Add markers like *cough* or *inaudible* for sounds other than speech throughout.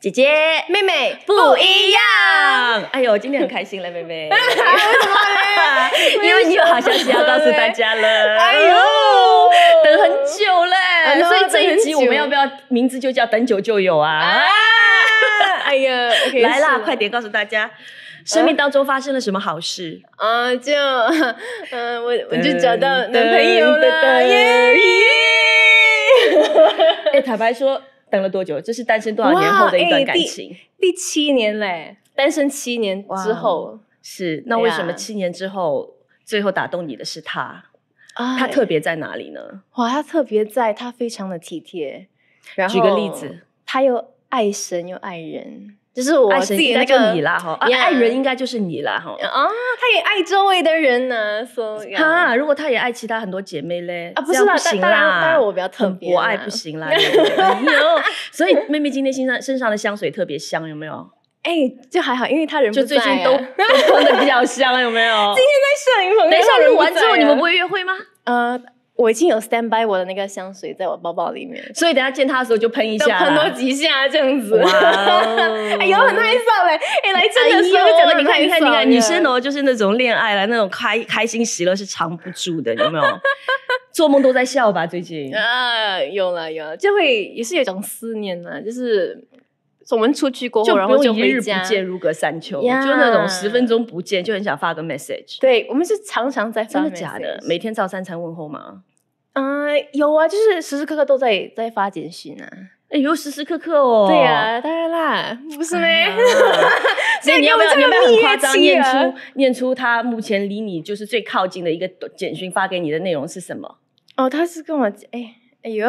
姐姐妹妹不一样。哎呦，今天很开心了，妹妹。*laughs* 为什么嘞？*laughs* 因为你有好消息要告诉大家了。哎呦，等很久嘞，所以这一集我们要不要名字就叫“等久就有”啊？*laughs* 哎呀，来啦，快点告诉大家，生命当中发生了什么好事？啊，就嗯，我我就找到男朋友了耶！哎，坦白说。等了多久？这是单身多少年后的一段感情？第七年嘞，单身七年之后是那为什么七年之后最后打动你的是他？他特别在哪里呢？哇，他特别在他非常的体贴。举个例子，他又爱神又爱人。就是我自己那个你啦哈，爱人应该就是你啦哈啊，他也爱周围的人呢，*laughs* 所以哈，如果他也爱其他很多姐妹嘞啊，不是啦，不行啦，当然我比较特别，我爱不行啦，有，*laughs* 所以妹妹今天身上身上的香水特别香，有没有？哎，就还好，因为他人就最近都都喷的比较香，有没有？*laughs* 今天在摄影棚，等一下录完之后你们不会约会吗？呃。我已经有 stand by 我的那个香水在我包包里面，所以等下见他的时候就喷一下，喷多几下这样子。哇，*laughs* 哎呦，很害臊嘞！哎，来真的时候讲的，你看，你看，你看，女生哦，就是那种恋爱了，那种开开心喜乐是藏不住的，有没有？做梦都在笑吧？最近啊，有了有了，就会也是有一种思念呢，就是。我们出去过后，然后就一日不见如隔三秋，就那种十分钟不见就很想发个 message。对，我们是常常在发，真的假的？每天照三餐问候吗？嗯，有啊，就是时时刻刻都在在发简讯啊。哎呦，时时刻刻哦。对呀，当然啦，不是咩？*laughs* 所以你要不要你要不要很夸张念出念出他目前离你就是最靠近的一个简讯发给你的内容是什么？哦，他是跟我哎。哎呦，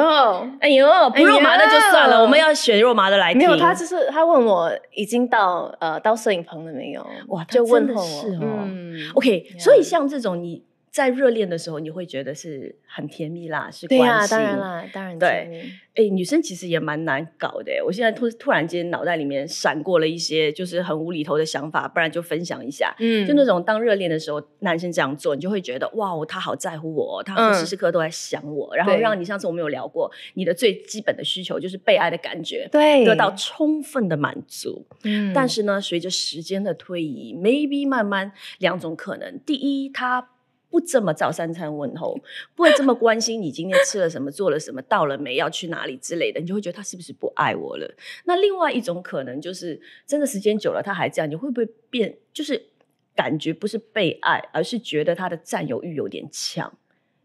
哎呦，不肉麻的就算了，我们要选肉麻的来听。没有，他就是他问我已经到呃到摄影棚了没有？哇，就问候我。嗯，OK，所以像这种你。在热恋的时候，你会觉得是很甜蜜啦，是关心，当然啦，当然对。哎，女生其实也蛮难搞的。我现在突突然间脑袋里面闪过了一些就是很无厘头的想法，不然就分享一下。嗯，就那种当热恋的时候，男生这样做，你就会觉得哇，他好在乎我，他时时刻都在想我，然后让你上次我们有聊过，你的最基本的需求就是被爱的感觉，对，得到充分的满足。嗯，但是呢，随着时间的推移，maybe 慢慢两种可能，第一，他。不这么早三餐问候，不会这么关心你今天吃了什么、做了什么、到了没、要去哪里之类的，你就会觉得他是不是不爱我了？那另外一种可能就是，真的时间久了他还这样，你会不会变？就是感觉不是被爱，而是觉得他的占有欲有点强。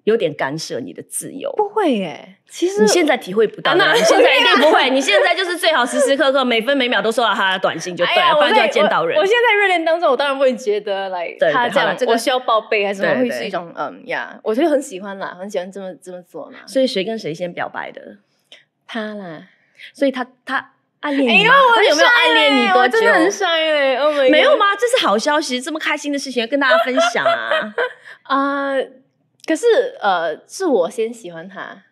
有点干涉你的自由，不会耶。其实你现在体会不到，你现在一定 *laughs* 不会。你现在就是最好时时刻刻、每分每秒都收到他的短信就对了，不然就要见到人。我现在热恋当中，我当然不会觉得来他这样，我需要报备还是什么，会是一种嗯呀，我觉得很喜欢啦，很喜欢这么这么做嘛。所以谁跟谁先表白的？他啦。所以他他暗恋你吗？他有没有暗恋你多久？真的很帅哎，*laughs* 没有吗？这是好消息，这么开心的事情要跟大家分享啊 *laughs* 啊！可是，呃，是我先喜欢他，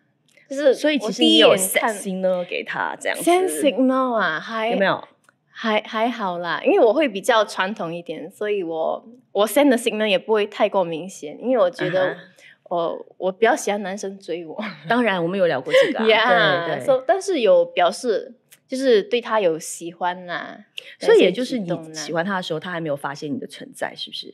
就是所以其实你有 send signal 给他这样子，send signal 啊，还有没有？还还好啦，因为我会比较传统一点，所以我我 send 的 signal 也不会太过明显，因为我觉得我我比较喜欢男生追我。*laughs* 当然，我们有聊过这个，*laughs* 对对。但是有表示就是对他有喜欢呐，所以也就是你喜欢他的时候，他还没有发现你的存在，是不是？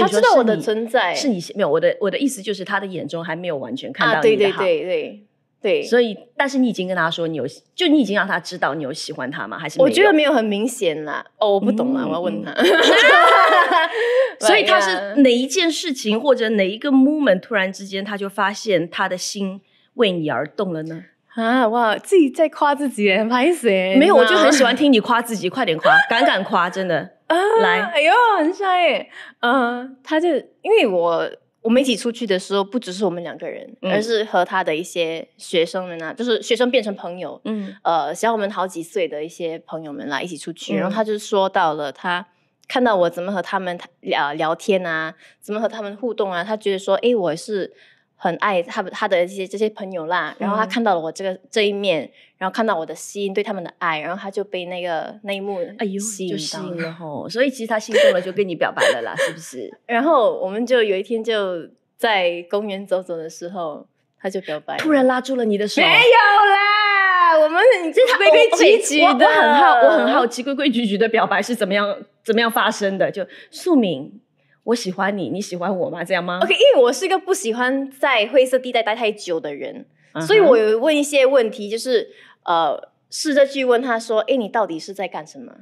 他知道我的存在，是你没有我的我的意思就是他的眼中还没有完全看到你的好，对对对对对。所以，但是你已经跟他说你有，就你已经让他知道你有喜欢他吗？还是我觉得没有很明显啦。哦，我不懂啊，我要问他。*laughs* *laughs* 所以他是哪一件事情或者哪一个 moment 突然之间他就发现他的心为你而动了呢？啊哇，自己在夸自己，不好意思，没有，我就很喜欢听你夸自己，快点夸，敢敢夸，真的。来，哎呦，很帅耶！嗯，他就因为我我们一起出去的时候，不只是我们两个人，而是和他的一些学生们啊，就是学生变成朋友，嗯，呃，小我们好几岁的一些朋友们来一起出去，然后他就说到了他看到我怎么和他们聊聊天啊，怎么和他们互动啊，他觉得说，哎，我是。很爱他他的这些这些朋友啦，然后他看到了我这个这一面，然后看到我的心对他们的爱，然后他就被那个那一幕哎呦吸引了 *laughs* 吼，所以其实他心动了就跟你表白了啦，是不是？*laughs* 然后我们就有一天就在公园走走的时候，他就表白，突然拉住了你的手，没有啦。我们你这规规矩矩的，我很好，我很好奇规规矩矩的表白是怎么样怎么样发生的。就素敏，我喜欢你，你喜欢我吗？这样吗？OK，因为我是一个不喜欢在灰色地带待太久的人，所以我有问一些问题，就是呃，试着去问他说：“哎，你到底是在干什么？”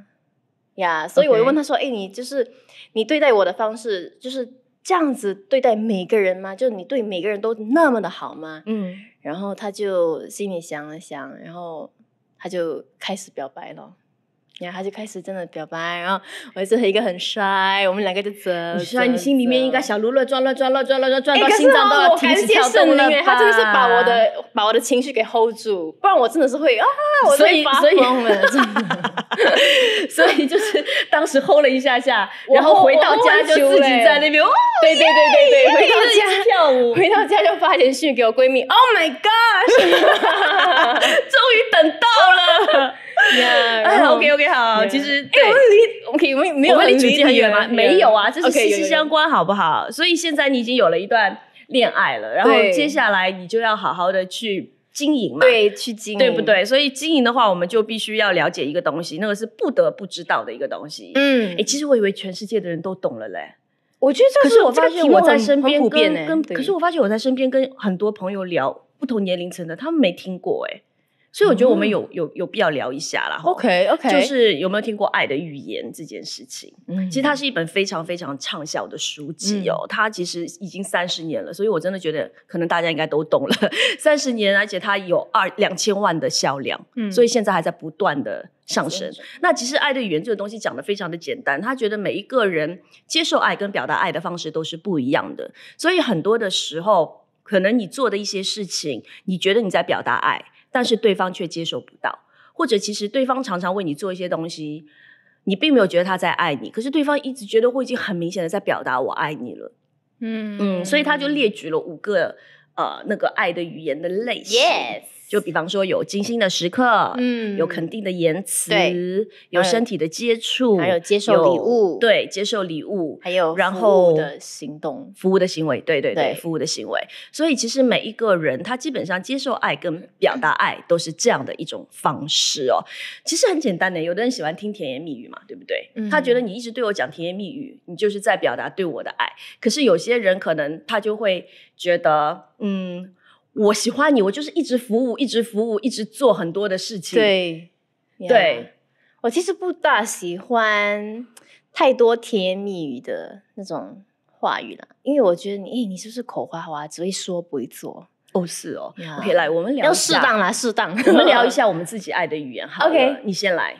呀，所以我就问他说：“哎，你就是你对待我的方式，就是这样子对待每个人吗？就是你对每个人都那么的好吗？”嗯，然后他就心里想了想，然后他就开始表白了。然后他就开始真的表白，然后我是一个很帅，我们两个就走。你帅，你心里面应该小鹿乱撞乱撞乱撞乱撞撞到心脏都要停止跳动了。他真的是把我的把我的情绪给 hold 住，不然我真的是会啊，我所以所以 *laughs* 所以就是当时 hold 了一下下，然后回到家就自己在那边哦，对对对对对，回到家跳舞，回到家就发简讯给我闺蜜，Oh my god，*laughs* 终于等到了。呀，OK OK 好，其实哎，我们离 OK 我们没有离主题很远吗？没有啊，这是息息相关，好不好？所以现在你已经有了一段恋爱了，然后接下来你就要好好的去经营嘛，对，去经营，对不对？所以经营的话，我们就必须要了解一个东西，那个是不得不知道的一个东西。嗯，哎，其实我以为全世界的人都懂了嘞，我觉得，可是我发现我在身边跟跟，可是我发现我在身边跟很多朋友聊不同年龄层的，他们没听过哎。所以我觉得我们有有有必要聊一下啦。OK OK，就是有没有听过《爱的语言》这件事情？嗯，其实它是一本非常非常畅销的书籍哦。它其实已经三十年了，所以我真的觉得可能大家应该都懂了。*laughs* 三十年，而且它有二两千万的销量，嗯，所以现在还在不断的上升。那其实《爱的语言》这个东西讲的非常的简单，他觉得每一个人接受爱跟表达爱的方式都是不一样的，所以很多的时候，可能你做的一些事情，你觉得你在表达爱。但是对方却接受不到，或者其实对方常常为你做一些东西，你并没有觉得他在爱你，可是对方一直觉得我已经很明显的在表达我爱你了，嗯嗯，所以他就列举了五个呃那个爱的语言的类型。就比方说有精心的时刻，嗯，有肯定的言辞，对，有身体的接触，还有接受礼物，对，接受礼物，还有然后的行动，服务的行为，对对对，服务的行为。所以其实每一个人他基本上接受爱跟表达爱都是这样的一种方式哦。其实很简单的，有的人喜欢听甜言蜜语嘛，对不对？他觉得你一直对我讲甜言蜜语，你就是在表达对我的爱。可是有些人可能他就会觉得，嗯。我喜欢你，我就是一直服务，一直服务，一直做很多的事情。对，对，我其实不大喜欢太多甜言蜜语的那种话语了，因为我觉得你，哎，你是不是口花花，只会说不会做？哦，是哦。OK，来，我们聊要适当啦，适当。我们聊一 *laughs* 下我们自己爱的语言。好 OK，你先来。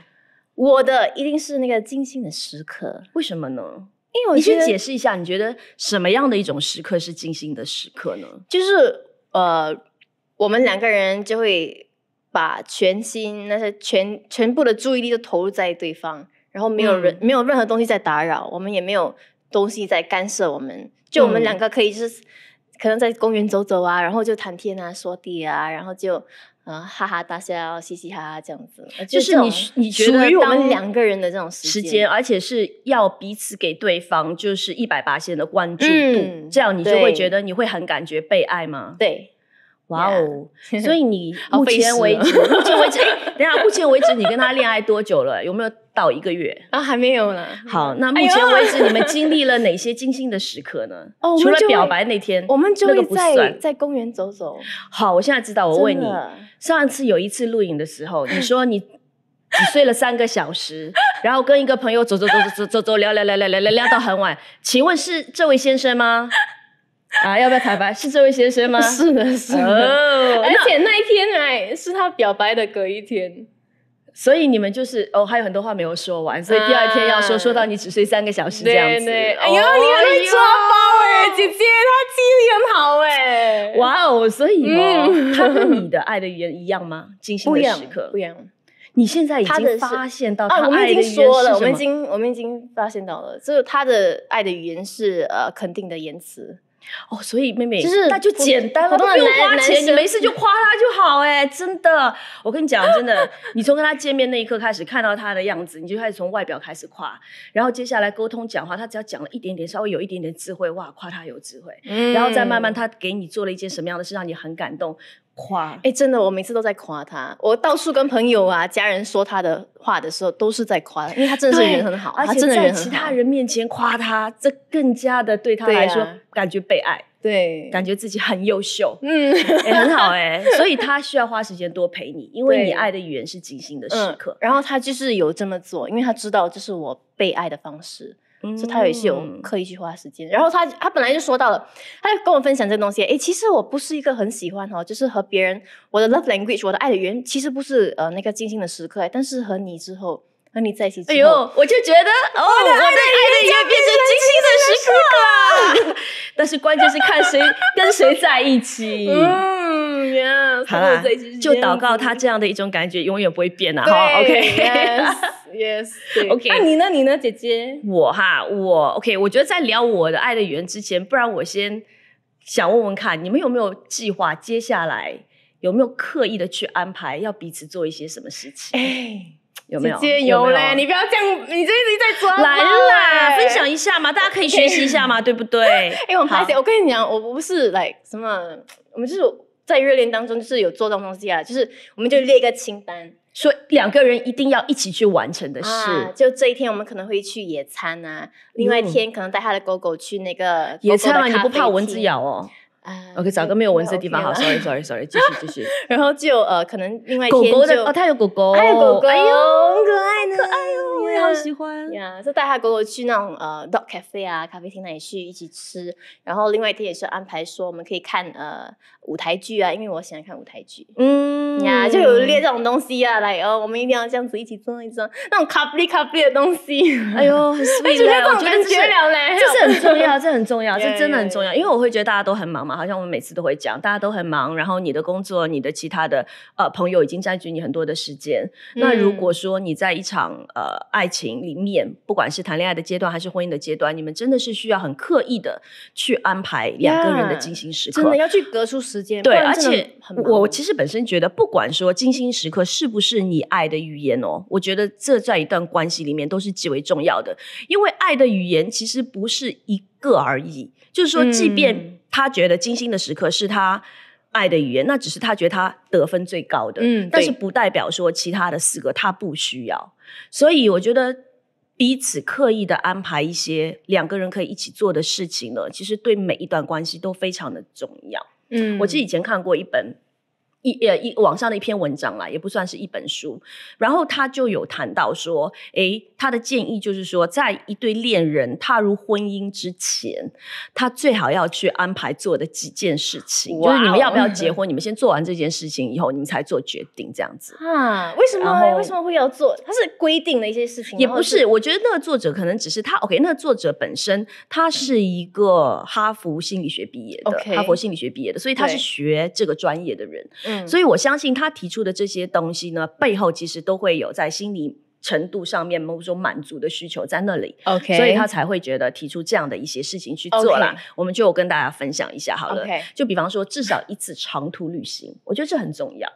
我的一定是那个精心的时刻。为什么呢？因为我你先解释一下，你觉得什么样的一种时刻是精心的时刻呢？就是。呃，我们两个人就会把全心那些全全部的注意力都投入在对方，然后没有人没有任何东西在打扰我们，也没有东西在干涉我们，就我们两个可以就是可能在公园走走啊，然后就谈天啊说地啊，然后就呃哈哈大笑嘻嘻哈哈这样子，就是你你觉得我们两个人的这种时间，而且是要彼此给对方就是一百八线的关注度，这样你就会觉得你会很感觉被爱吗？对。哇哦！*laughs* 所以你目前为止，*laughs* 目前为止，等下，目前为止你跟他恋爱多久了？有没有到一个月？啊，还没有呢。好，那目前为止你们经历了哪些精心的时刻呢？哦，除了表白那天，我们就会在在公园走走。好，我现在知道。我问你，上一次有一次录影的时候，你说你只睡了三个小时，然后跟一个朋友走走走走走走走聊聊聊聊聊聊聊到很晚，请问是这位先生吗？*laughs* 啊，要不要坦白？是这位先生吗？是的，是的。而且那一天哎，是他表白的隔一天，所以你们就是哦，还有很多话没有说完，所以第二天要说，说到你只睡三个小时这样子。哎呦，你很抓包哎，姐姐，她记忆力很好哎。哇哦，所以哦他跟你的爱的语言一样吗？精心的时刻不一样。你现在已经发现到他我们已经说了，我们已经我们已经发现到了，就是他的爱的语言是呃肯定的言辞。哦，所以妹妹就是那就简单了，不用花钱，你没事就夸他就好哎，真的，我跟你讲，真的，你从跟他见面那一刻开始看到他的样子，你就开始从外表开始夸，然后接下来沟通讲话，他只要讲了一点点，稍微有一点点智慧，哇，夸他有智慧，然后再慢慢他给你做了一件什么样的事让你很感动。夸。哎，真的，我每次都在夸他。我到处跟朋友啊、家人说他的话的时候，都是在夸他，因为他真的是人很好，而且在其他人面前夸他，这更加的对他来说感觉被爱。对，感觉自己很优秀，嗯，也很好哎，*laughs* 所以他需要花时间多陪你，因为你爱的语言是精心的时刻。然后他就是有这么做，因为他知道这是我被爱的方式，所以他也是有刻意去花时间。然后他他本来就说到了，他就跟我分享这个东西。诶，其实我不是一个很喜欢哈，就是和别人我的 love language，我的爱的语言其实不是呃那个精心的时刻，但是和你之后。和你在一起之后，哎呦，我就觉得哦，我的爱的语言变成精心的时刻了。*laughs* 但是关键是看谁跟谁在一起。嗯呀，好啦，就祷告他这样的一种感觉永远不会变啊。好，OK，Yes，OK。*laughs* 那你呢？你呢，姐姐？我哈，我 OK。我觉得在聊我的爱的语言之前，不然我先想问问看，你们有没有计划接下来有没有刻意的去安排要彼此做一些什么事情？哎。有没有？有嘞！你不要这样，你这一直在装。来啦，分享一下嘛，大家可以学习一下嘛，对不对？*laughs* 哎，我发现，我跟你讲，我不是来什么，我们就是在热恋当中，就是有做这种东西啊，就是我们就列一个清单，说两个人一定要一起去完成的事。就这一天，我们可能会去野餐啊，另外一天可能带他的狗狗去那个野餐啊，你不怕蚊子咬哦？OK，找个没有蚊子的地方。好，Sorry，Sorry，Sorry，*laughs* 继续，继续。*laughs* 然后就呃，可能另外一天就哦，他有狗狗，他有狗狗，哎呦，很可爱呢，可爱哦，我也好喜欢呀。就带他狗狗去那种呃 dog cafe 啊，咖啡厅那里去一起吃。然后另外一天也是安排说我们可以看呃舞台剧啊，因为我喜欢看舞台剧。嗯呀，就有列这种东西啊，来哦，我们一定要这样子一起做一做那种 couple couple 的东西。哎呦，很 *laughs* sweet 嘞，我觉得绝了嘞，这是很重要，这很重要，这真的很重要，因为我会觉得大家都很忙嘛，好像我们每次都会。讲大家都很忙，然后你的工作、你的其他的呃朋友已经占据你很多的时间。那如果说你在一场呃爱情里面，不管是谈恋爱的阶段还是婚姻的阶段，你们真的是需要很刻意的去安排两个人的精心时刻，真的要去隔出时间。对，而且我其实本身觉得，不管说精心时刻是不是你爱的语言哦，我觉得这在一段关系里面都是极为重要的，因为爱的语言其实不是一个而已，就是说，即便。他觉得精心的时刻是他爱的语言，那只是他觉得他得分最高的，嗯，但是不代表说其他的四个他不需要。所以我觉得彼此刻意的安排一些两个人可以一起做的事情呢，其实对每一段关系都非常的重要。嗯，我记得以前看过一本。一呃一网上的一篇文章啦，也不算是一本书。然后他就有谈到说，诶，他的建议就是说，在一对恋人踏入婚姻之前，他最好要去安排做的几件事情，就是你们要不要结婚，你们先做完这件事情以后，你们才做决定，这样子。啊？为什么？为什么会要做？他是规定的一些事情，也不是。我觉得那个作者可能只是他 OK。那个作者本身他是一个哈佛心理学毕业的，哈佛心理学毕业的，所以他是学这个专业的人。所以我相信他提出的这些东西呢，背后其实都会有在心理程度上面某种满足的需求在那里。OK，所以他才会觉得提出这样的一些事情去做啦。我们就跟大家分享一下好了。就比方说，至少一次长途旅行，我觉得这很重要。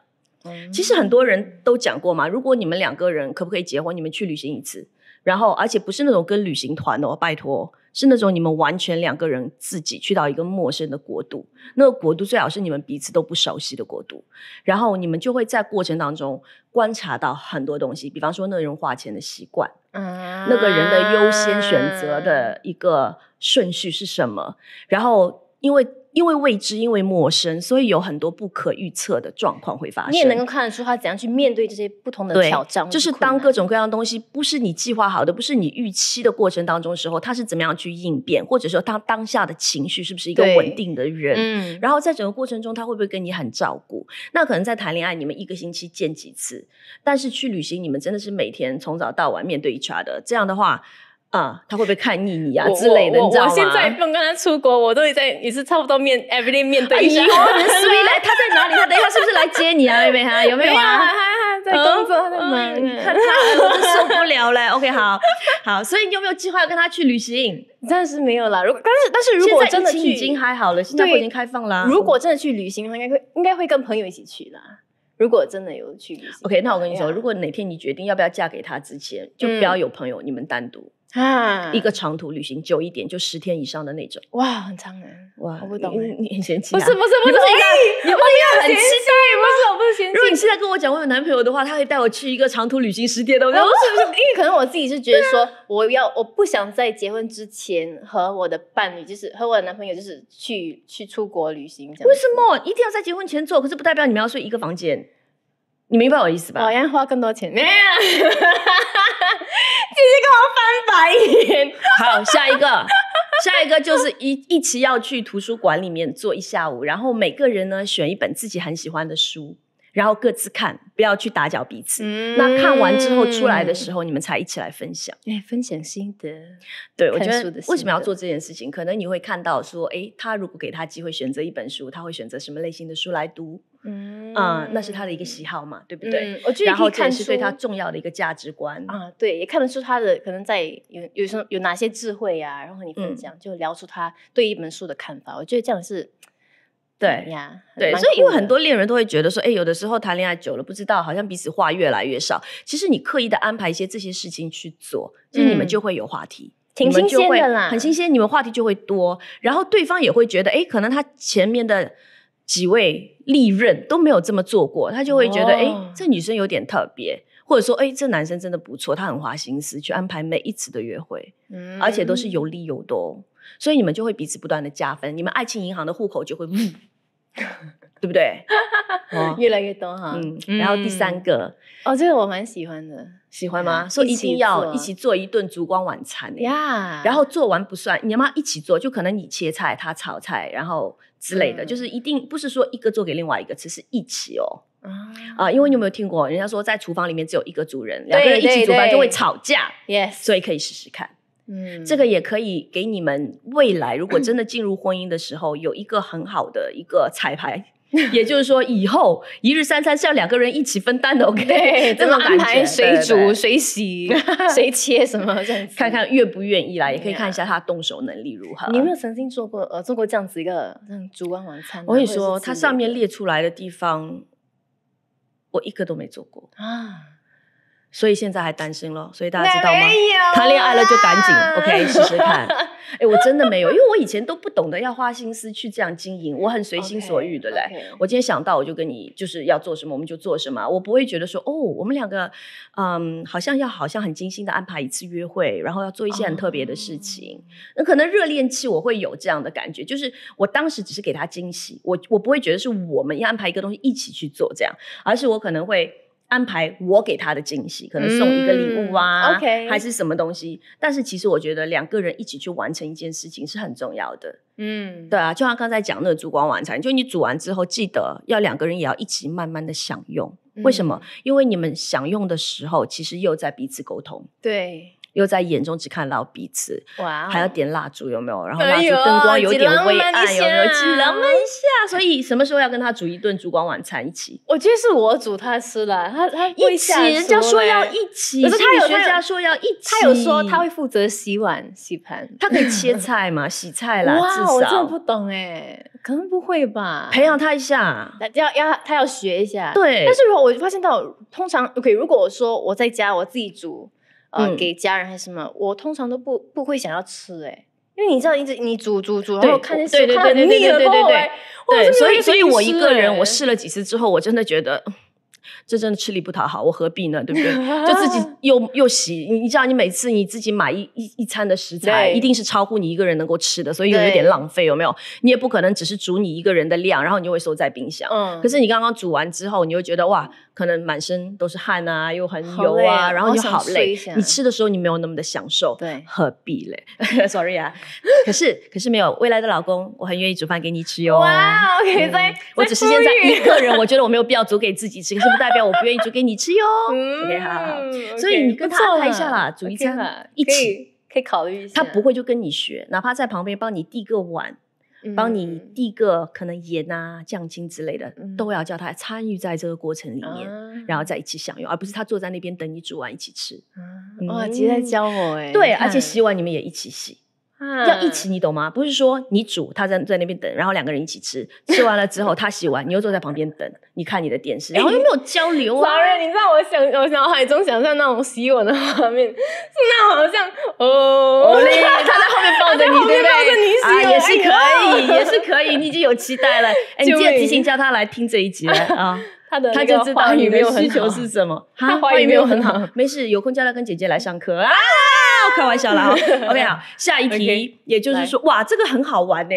其实很多人都讲过嘛，如果你们两个人可不可以结婚，你们去旅行一次，然后而且不是那种跟旅行团哦，拜托。是那种你们完全两个人自己去到一个陌生的国度，那个国度最好是你们彼此都不熟悉的国度，然后你们就会在过程当中观察到很多东西，比方说那人花钱的习惯，嗯，那个人的优先选择的一个顺序是什么，然后因为。因为未知，因为陌生，所以有很多不可预测的状况会发生。你也能够看得出他怎样去面对这些不同的挑战。就是当各种各样的东西不是你计划好的，不是你预期的过程当中的时候，他是怎么样去应变，或者说他当下的情绪是不是一个稳定的人？嗯。然后在整个过程中，他会不会跟你很照顾？那可能在谈恋爱，你们一个星期见几次，但是去旅行，你们真的是每天从早到晚面对一 c 的。这样的话。啊，他会不会看腻你啊之类的？你知道吗？我现在不用跟他出国，我都在也是差不多面 everyday 面对一下。你的思维来，他在哪里？他等一下是不是来接你啊，妹妹哈？有没有啊？在工作在忙，看他我都受不了了。OK，好好，所以你有没有计划要跟他去旅行？暂时没有啦。如果但是但是如果真的去，已经还好了，新加坡已经开放了。如果真的去旅行的话，应该会应该会跟朋友一起去啦。如果真的有去旅行，OK，那我跟你说，如果哪天你决定要不要嫁给他之前，就不要有朋友，你们单独。啊，一个长途旅行久一点就十天以上的那种，哇，很长哎，哇，我不懂你你很嫌弃，不是不是不是，你不是你不要很期待，不是我不是嫌弃。如果你现在跟我讲我有男朋友的话，他会带我去一个长途旅行十天的，不是不是，因为可能我自己是觉得说，我要我不想在结婚之前和我的伴侣，就是和我的男朋友，就是去去出国旅行。为什么一定要在结婚前做？可是不代表你们要睡一个房间。你明白我意思吧？我要花更多钱。没有，*laughs* 继续跟我翻白眼。*laughs* 好，下一个，*laughs* 下一个就是一一起要去图书馆里面坐一下午，然后每个人呢选一本自己很喜欢的书，然后各自看，不要去打搅彼此。那看完之后出来的时候，你们才一起来分享。哎，分享心得。对，我觉得为什么要做这件事情？可能你会看到说，哎，他如果给他机会选择一本书，他会选择什么类型的书来读？嗯那是他的一个喜好嘛，对不对？我觉得可以看是对他重要的一个价值观啊，对，也看得出他的可能在有有什么有哪些智慧呀，然后和你分享，就聊出他对一本书的看法。我觉得这样是，对呀，对，所以因为很多恋人都会觉得说，哎，有的时候谈恋爱久了，不知道好像彼此话越来越少。其实你刻意的安排一些这些事情去做，其实你们就会有话题，挺新鲜的啦，很新鲜，你们话题就会多，然后对方也会觉得，哎，可能他前面的。几位利刃都没有这么做过，他就会觉得，哎，这女生有点特别，或者说，哎，这男生真的不错，他很花心思去安排每一次的约会，嗯，而且都是有利有多，所以你们就会彼此不断的加分，你们爱情银行的户口就会，*laughs* 对不对？越来越多哈，嗯，然后第三个，哦，这个我蛮喜欢的，喜欢吗？说一定要一起做一顿烛光晚餐呀，然后做完不算，你要不要一起做？就可能你切菜，他炒菜，然后。之类的，就是一定不是说一个做给另外一个吃，是一起哦。啊，因为你有没有听过人家说，在厨房里面只有一个主人，两个人一起煮饭就会吵架。Yes，所以可以试试看。嗯，这个也可以给你们未来如果 *clears throat* 真的进入婚姻的时候，有一个很好的一个彩排。也就是说，以后一日三餐是要两个人一起分担的，*laughs* OK？这种安排谁煮谁洗 *laughs* 谁切什么这样子，*laughs* 看看愿不愿意啦，也可以看一下他动手能力如何。你有没有曾经做过呃做过这样子一个像烛光晚餐？我跟你说，它上面列出来的地方，我一个都没做过啊。所以现在还单身了，所以大家知道吗？谈恋爱了就赶紧 OK 试试看。*laughs* 哎，我真的没有，因为我以前都不懂得要花心思去这样经营，我很随心所欲的嘞。我今天想到我就跟你就是要做什么我们就做什么，我不会觉得说哦，我们两个嗯好像要好像很精心的安排一次约会，然后要做一些很特别的事情。那可能热恋期我会有这样的感觉，就是我当时只是给他惊喜，我我不会觉得是我们要安排一个东西一起去做这样，而是我可能会。安排我给他的惊喜，可能送一个礼物啊，OK，，还是什么东西？但是其实我觉得两个人一起去完成一件事情是很重要的。嗯，对啊，就像刚才讲那个烛光晚餐，就你煮完之后，记得要两个人也要一起慢慢的享用。为什么？因为你们享用的时候，其实又在彼此沟通。对。又在眼中只看到彼此，哇！还要点蜡烛有没有？然后蜡烛灯光有点微暗，有没有？只浪漫一下。所以什么时候要跟他煮一顿烛光晚餐一起？我觉得是我煮他吃了，他他一起。人家说要一起，可是他有学家说要一起。他有说他会负责洗碗洗盘，他可以切 *laughs* 菜嘛？洗菜啦，至少我真的不懂哎，可能不会吧？培养他一下，要要他要学一下。对，但是如果我发现到，通常 OK，如果我说我在家我自己煮。呃，给家人还是什么？我通常都不不会想要吃哎，因为你知道，一直你煮煮煮，然后看那些看腻了，对对对，对，所以所以我一个人，我试了几次之后，我真的觉得。这真的吃力不讨好，我何必呢？对不对？就自己 *laughs* 又又洗，你知道，你每次你自己买一一一餐的食材，一定是超乎你一个人能够吃的，所以有一点浪费，有没有？你也不可能只是煮你一个人的量，然后你就会收在冰箱。嗯。可是你刚刚煮完之后，你会觉得哇，可能满身都是汗啊，又很油啊，然后你好累。你吃的时候你没有那么的享受，对，何必嘞？*laughs* Sorry 啊。可是可是没有未来的老公，我很愿意煮饭给你吃哟。哇，OK，我只是现在一个人，我觉得我没有必要煮给自己吃，可是不代表我不愿意煮给你吃哟。*laughs* OK，好好。所以你跟他安排一下啦，煮一餐一起可以考虑一下。他不会就跟你学，哪怕在旁边帮你递个碗，帮你递个可能盐啊、酱精之类的，都要叫他参与在这个过程里面，然后再一起享用，而不是他坐在那边等你煮完一起吃。哇，直接在教我哎。对，而且洗碗你们也一起洗。要一起，你懂吗？不是说你煮，他在在那边等，然后两个人一起吃，吃完了之后 *laughs* 他洗完，你又坐在旁边等，你看你的电视，然后又没有交流啊。你知道我想，我脑海中想象那种洗碗的画面，是那好像哦，*laughs* 他在后面抱着你，对不对？啊，也是可以，也是可以，你已经有期待了。哎，你记得提醒叫他来听这一集了啊。*laughs* 他的他就知道你的需求是什么。他话语没有很好，没事，有空叫他跟姐姐来上课啊。开玩笑啦，*laughs* OK 好，下一题，也就是说，哇，这个很好玩呢。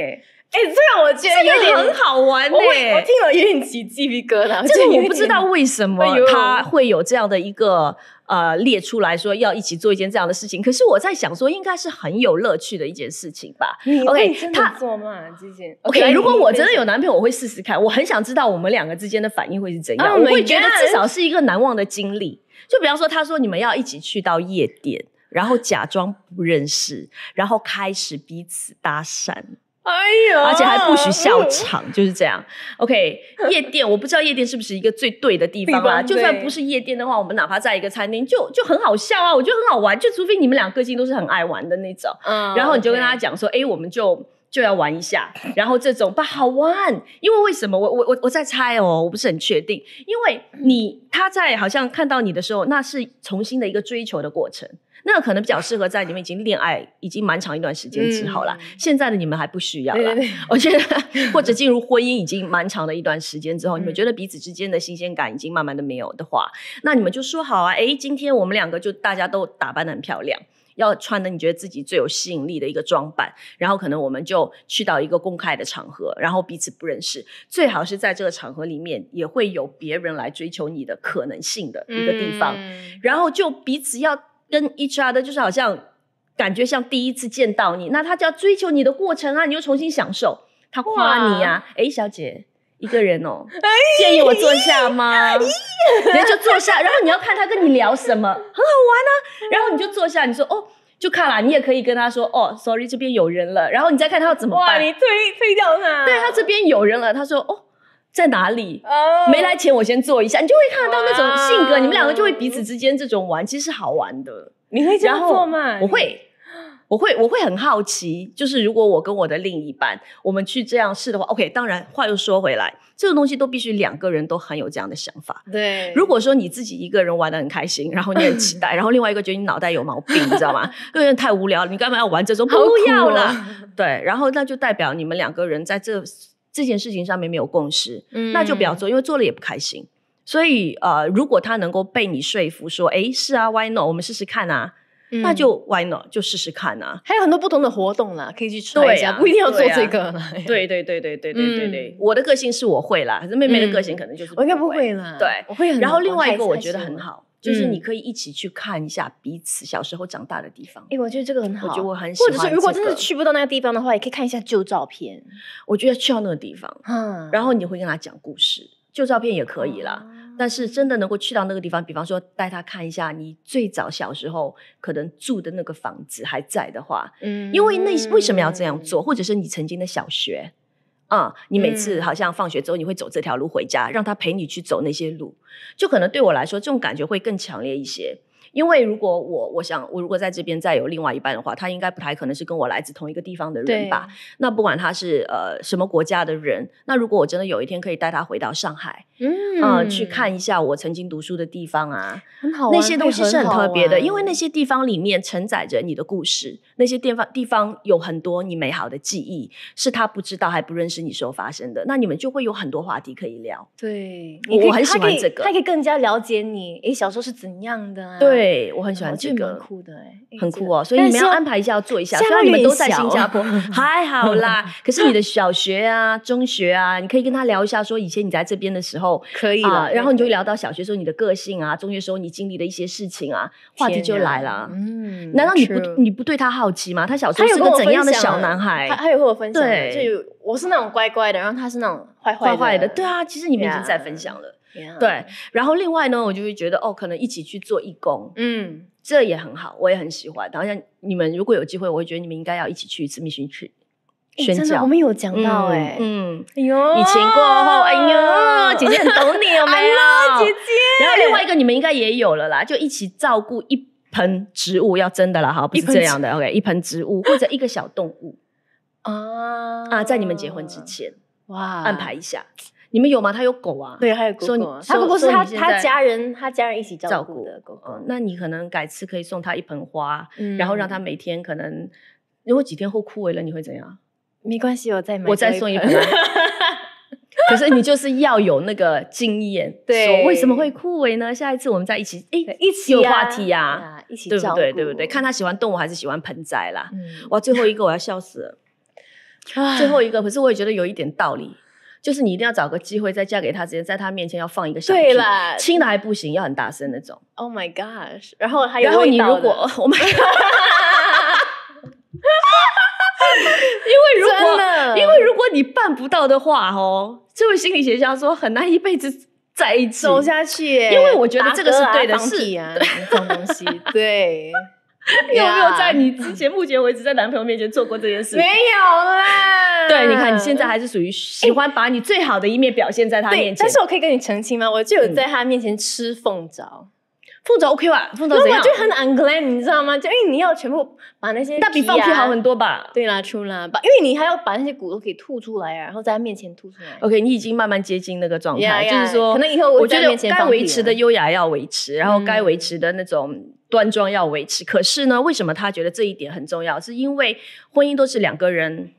哎，这样我觉得有点很好玩呢。我听了有点起鸡皮疙瘩。这 *laughs* 个我不知道为什么他会有这样的一个呃列出来说要一起做一件这样的事情。可是我在想说，应该是很有乐趣的一件事情吧。OK，他做嘛之前 OK，如果我真的有男朋友，我会试试看。我很想知道我们两个之间的反应会是怎样。我会觉得至少是一个难忘的经历。就比方说，他说你们要一起去到夜店。然后假装不认识，然后开始彼此搭讪，哎呀，而且还不许笑场，就是这样。OK，夜店我不知道夜店是不是一个最对的地方啦。就算不是夜店的话，我们哪怕在一个餐厅，就就很好笑啊，我觉得很好玩。就除非你们俩个性都是很爱玩的那种，嗯，然后你就跟他讲说，哎，我们就就要玩一下，然后这种吧好玩，因为为什么？我我我我在猜哦，我不是很确定，因为你他在好像看到你的时候，那是重新的一个追求的过程。那可能比较适合在你们已经恋爱已经蛮长一段时间之后了。现在的你们还不需要了。*laughs* 我觉得或者进入婚姻已经蛮长的一段时间之后，*laughs* 你们觉得彼此之间的新鲜感已经慢慢的没有的话，那你们就说好啊，哎，今天我们两个就大家都打扮的很漂亮，要穿的你觉得自己最有吸引力的一个装扮，然后可能我们就去到一个公开的场合，然后彼此不认识，最好是在这个场合里面也会有别人来追求你的可能性的一个地方，然后就彼此要。跟 each other 就是好像感觉像第一次见到你，那他就要追求你的过程啊，你又重新享受他夸你啊，哎，小姐一个人哦，建议我坐下吗？人就坐下，然后你要看他跟你聊什么，很好玩啊。然后你就坐下，你说哦，就看了，你也可以跟他说哦，sorry，这边有人了。然后你再看他要怎么办？你推推掉他，对他这边有人了，他说哦。在哪里？没来前我先做一下，你就会看得到那种性格，你们两个就会彼此之间这种玩，其实是好玩的。你会这样做吗？我会，我会，我会很好奇。就是如果我跟我的另一半，我们去这样试的话，OK。当然，话又说回来，这种东西都必须两个人都很有这样的想法。对。如果说你自己一个人玩的很开心，然后你很期待，*laughs* 然后另外一个觉得你脑袋有毛病，你知道吗？有点太无聊了，你干嘛要玩这种？不要了。对，然后那就代表你们两个人在这。这件事情上面没有共识，嗯，那就不要做，因为做了也不开心。所以，呃，如果他能够被你说服，说，哎，是啊，Why not？我们试试看啊，那就 Why not？就试试看啊。还有很多不同的活动啦，可以去尝试一下，不一定要做这个。对对对对对对对对，我的个性是我会啦，可是妹妹的个性可能就是我应该不会啦。对，我会很。然后另外一个我觉得很好。就是你可以一起去看一下彼此小时候长大的地方。哎，我觉得这个很好，我觉得我很喜欢。或者是如果真的去不到那个地方的话，也可以看一下旧照片。我觉得去到那个地方，嗯，然后你会跟他讲故事，旧照片也可以啦。但是真的能够去到那个地方，比方说带他看一下你最早小时候可能住的那个房子还在的话，嗯，因为那为什么要这样做？或者是你曾经的小学。啊，你每次好像放学之后，你会走这条路回家，让他陪你去走那些路，就可能对我来说，这种感觉会更强烈一些。因为如果我我想我如果在这边再有另外一半的话，他应该不太可能是跟我来自同一个地方的人吧？那不管他是呃什么国家的人，那如果我真的有一天可以带他回到上海，嗯，去看一下我曾经读书的地方啊，很好，那些东西是很特别的，因为那些地方里面承载着你的故事，那些地方地方有很多你美好的记忆，是他不知道还不认识你时候发生的，那你们就会有很多话题可以聊。对，我很喜欢这个，他可以更加了解你，哎，小时候是怎样的啊？对。对，我很喜欢这个，很酷的哎，很酷哦。所以你们要安排一下，要做一下。虽然你们都在新加坡，*laughs* 还好啦。*laughs* 可是你的小学啊、中学啊，你可以跟他聊一下，说以前你在这边的时候，*laughs* 可以了。然后你就聊到小学时候你的个性啊，中学时候你经历的一些事情啊，话题就来了。嗯，难道你不你不对他好奇吗？他小时候是个怎样的小男孩？他他有和我分享，就我是那种乖乖的，然后他是那种坏坏坏的。对啊，其实你们已经在分享了。对，然后另外呢，我就会觉得哦，可能一起去做义工，嗯，这也很好，我也很喜欢。好像你们如果有机会，我会觉得你们应该要一起去一次密训去宣教。我们有讲到哎，嗯，哎呦，疫情过后，哎呦，姐姐很懂你有 *laughs* 没有？姐姐。然后另外一个你们应该也有了啦，就一起照顾一盆植物，要真的啦哈，不是这样的。OK，一盆植物或者一个小动物啊啊，在你们结婚之前，哇，安排一下。你们有吗？他有狗啊，对，还有狗狗。他狗狗是他他家人，他家人一起照顾的狗狗。那你可能改次可以送他一盆花，然后让他每天可能，如果几天后枯萎了，你会怎样？没关系，我再买，我再送一盆。*laughs* 可是你就是要有那个经验，对，为什么会枯萎呢？下一次我们再一起，哎，一起有话题呀，一起对不对？对不对？看他喜欢动物还是喜欢盆栽啦。哇，最后一个我要笑死了。最后一个，可是我也觉得有一点道理。就是你一定要找个机会，再嫁给他之前，在他面前要放一个小屁，轻的还不行，要很大声那种。Oh my gosh！然后还有，然后你如果我 *laughs* 们，*laughs* 因为如果因为如果你办不到的话，哦，这位心理学家说很难一辈子在一起走下去。因为我觉得这个是对的，是啊，这种东西，对。*laughs* 有没有在你之前目前为止在男朋友面前做过这件事？没有啦。对，你看你现在还是属于喜欢把你最好的一面表现在他面前。但是我可以跟你澄清吗？我就有在他面前吃凤爪。凤爪 OK 吧？凤爪怎样？就很 unglam，你知道吗？就因为你要全部把那些，那比放屁好很多吧？对啦，出啦，把，因为你还要把那些骨头给吐出来啊，然后在他面前吐出来。OK，你已经慢慢接近那个状态，就是说，可能以后我觉得该维持的优雅要维持，然后该维持的那种。端庄要维持，可是呢，为什么他觉得这一点很重要？是因为婚姻都是两个人。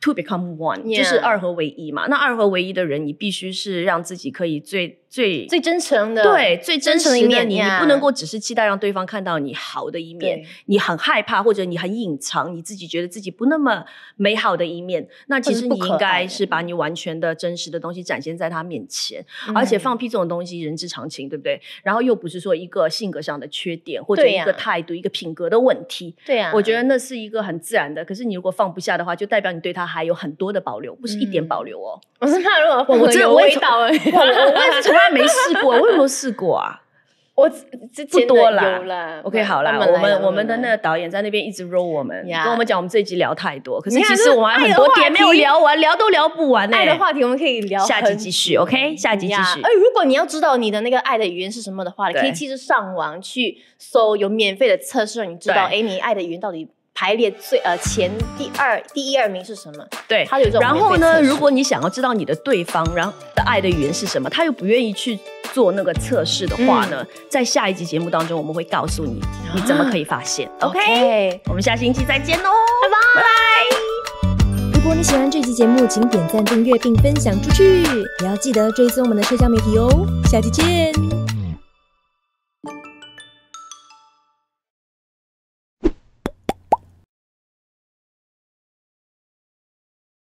To become one，就是二合为一嘛。那二合为一的人，你必须是让自己可以最最最真诚的，对，最真诚的一面。你你不能够只是期待让对方看到你好的一面，你很害怕或者你很隐藏你自己觉得自己不那么美好的一面。那其实你应该是把你完全的真实的东西展现在他面前。而且放屁这种东西人之常情，对不对？然后又不是说一个性格上的缺点或者一个态度、一个品格的问题。对呀，我觉得那是一个很自然的。可是你如果放不下的话，就代表你对他。还有很多的保留，不是一点保留哦。我是怕如果我真的味道，我我也是从来没试过。我有没有试过啊？*laughs* 我之不多啦。OK，好啦，我们我们的那个导演在那边一直 roll 我们，跟我们讲我们这一集聊太多。可是其实我们还很多点没有聊完，聊都聊不完呢。爱的话题我们可以聊，下集继续。OK，下集继续。哎，如果你要知道你的那个爱的语言是什么的话，你可以其实上网去搜有免费的测试，你知道，哎，你爱的语言到底。排列最呃前第二第一二名是什么？对，他有这种。然后呢，如果你想要知道你的对方然后的爱的语言是什么，他又不愿意去做那个测试的话呢，在下一集节目当中，我们会告诉你你怎么可以发现。OK，我们下星期再见喽，拜拜。如果你喜欢这期节目，请点赞、订阅并分享出去，也要记得追踪我们的社交媒体哦。下期见。